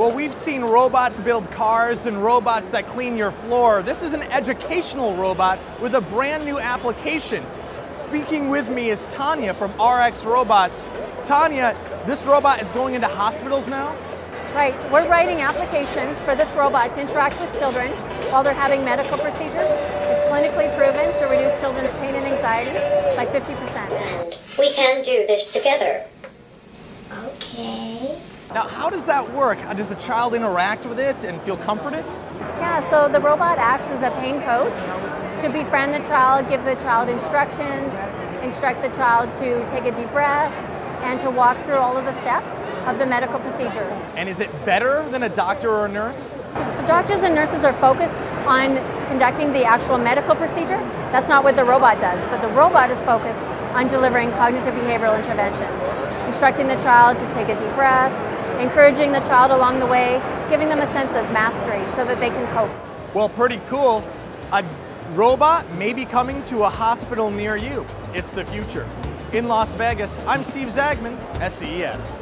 Well, we've seen robots build cars and robots that clean your floor. This is an educational robot with a brand new application. Speaking with me is Tanya from RX Robots. Tanya, this robot is going into hospitals now? Right, we're writing applications for this robot to interact with children while they're having medical procedures. It's clinically proven to reduce children's pain and anxiety by 50%. And we can do this together. Okay. Now, how does that work? Does the child interact with it and feel comforted? Yeah, so the robot acts as a pain coach to befriend the child, give the child instructions, instruct the child to take a deep breath, and to walk through all of the steps of the medical procedure. And is it better than a doctor or a nurse? So doctors and nurses are focused on conducting the actual medical procedure. That's not what the robot does, but the robot is focused on delivering cognitive behavioral interventions, instructing the child to take a deep breath, encouraging the child along the way, giving them a sense of mastery so that they can cope. Well, pretty cool. A robot may be coming to a hospital near you. It's the future. In Las Vegas, I'm Steve Zagman at CES.